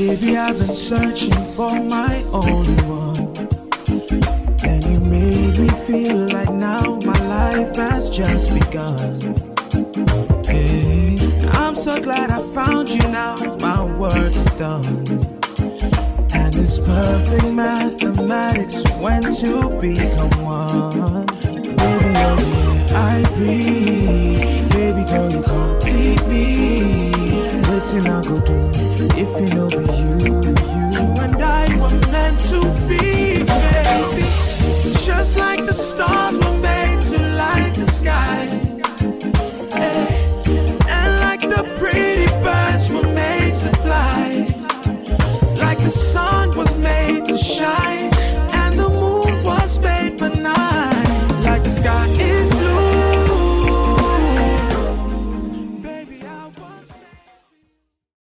Baby, I've been searching for my only one. And you made me feel like now my life has just begun. Hey, I'm so glad I found you now. My work is done. And it's perfect mathematics when two become one. Baby, oh yeah, I breathe. Baby girl, you complete me. Waiting I go do if know be you